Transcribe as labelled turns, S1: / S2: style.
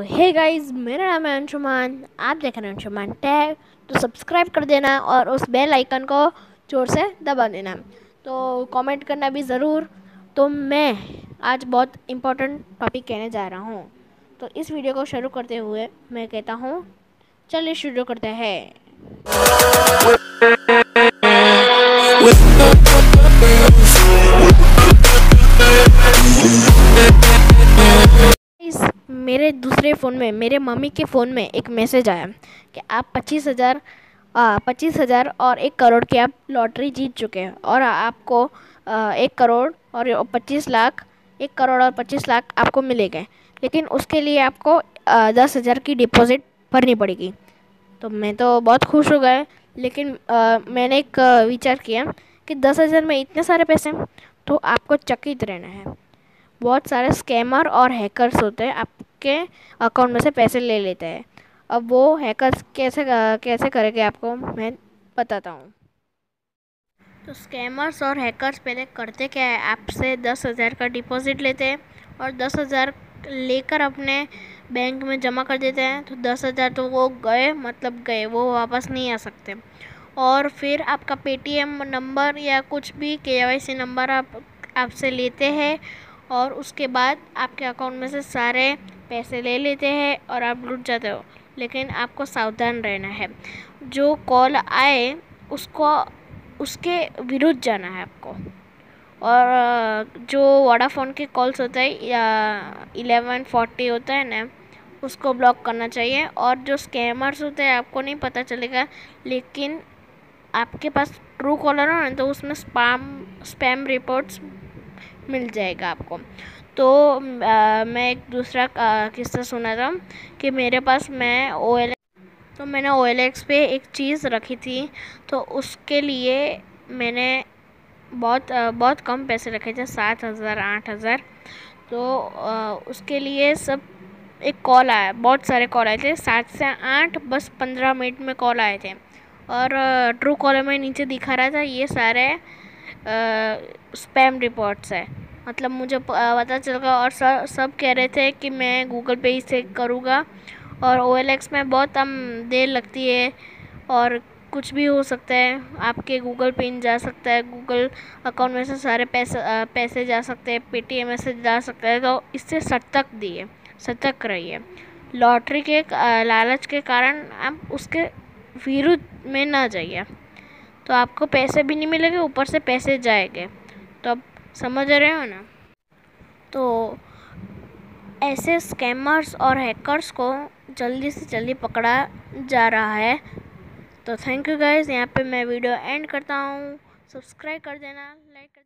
S1: Hey guys मेरा नाम है अंशुमान, आप देख रहे हैं अंशुमान टैग तो सब्सक्राइब कर देना और उस बेल आइकन को ज़ोर से दबा देना। तो कमेंट करना भी ज़रूर। तो मैं आज बहुत इम्पोर्टेंट टॉपिक कहने जा रहा हूँ। तो इस वीडियो को शुरू करते हुए मैं कहता हूँ, चलिए शुरू करते हैं। मेरे दूसरे फ़ोन में मेरे मम्मी के फ़ोन में एक मैसेज आया कि आप पच्चीस हज़ार पच्चीस हज़ार और एक करोड़ की आप लॉटरी जीत चुके हैं और आपको एक करोड़ और पच्चीस लाख एक करोड़ और पच्चीस लाख आपको मिलेंगे लेकिन उसके लिए आपको दस हज़ार की डिपॉज़िट भरनी पड़ेगी। तो मैं तो बहुत खुश हो गए लेकिन आ, मैंने एक विचार किया कि दस हज़ार में इतने सारे पैसे तो आपको चकित रहना है। बहुत सारे स्कैमर और हैकर्स होते हैं आपके अकाउंट में से पैसे ले लेते हैं। अब वो हैकर्स कैसे कैसे करेंगे आपको मैं बताता हूँ। तो स्कैमर्स और हैकर्स पहले करते क्या है? आपसे दस हज़ार का डिपॉज़िट लेते हैं और दस हज़ार लेकर अपने बैंक में जमा कर देते हैं। तो दस हज़ार तो वो गए मतलब गए, वो वापस नहीं आ सकते। और फिर आपका पेटीएम नंबर या कुछ भी के नंबर आप आपसे लेते हैं और उसके बाद आपके अकाउंट में से सारे पैसे ले लेते हैं और आप लुट जाते हो। लेकिन आपको सावधान रहना है। जो कॉल आए, उसको, उसके विरुद्ध जाना है आपको। और, जो वोडाफोन के कॉल्स होते हैं, या इलेवन फोर्टी होता है ना, उसको ब्लॉक करना चाहिए। और जो स्कैमर्स होते हैं, आपको नहीं पता चलेगा, लेकिन आपके पास ट्रू कॉलर हो ना तो उसमें स्पैम स्पैम रिपोर्ट्स मिल जाएगा आपको। तो मैं एक दूसरा किस्सा सुना था कि मेरे पास मैं ओ एल तो मैंने ओ एल एक्स पे एक चीज़ रखी थी तो उसके लिए मैंने बहुत बहुत कम पैसे रखे थे, सात हज़ार, आठ हज़ार। तो उसके लिए सब एक कॉल आया, बहुत सारे कॉल आए थे, सात से आठ, बस पंद्रह मिनट में कॉल आए थे। और ट्रू कॉलर में नीचे दिखा रहा था, ये सारे स्पैम रिपोर्ट्स है। मतलब मुझे पता चल गया और सब सब कह रहे थे कि मैं गूगल पे ही से करूँगा। और ओएलएक्स में बहुत हम देर लगती है और कुछ भी हो सकता है। आपके गूगल पिन जा सकता है, गूगल अकाउंट में से सारे पैसे पैसे जा सकते हैं, पेटीएम में से जा सकता है तो इससे सतर्क दिए, सतर्क रहिए। लॉटरी के लालच के कारण आप उसके विरुद्ध में ना जाइए। तो आपको पैसे भी नहीं मिलेंगे, ऊपर से पैसे जाएँगे। तो अब समझ रहे हो ना? तो ऐसे स्कैमर्स और हैकर्स को जल्दी से जल्दी पकड़ा जा रहा है। तो थैंक यू गाइज़ यहाँ पे मैं वीडियो एंड करता हूँ। सब्सक्राइब कर देना लाइक कर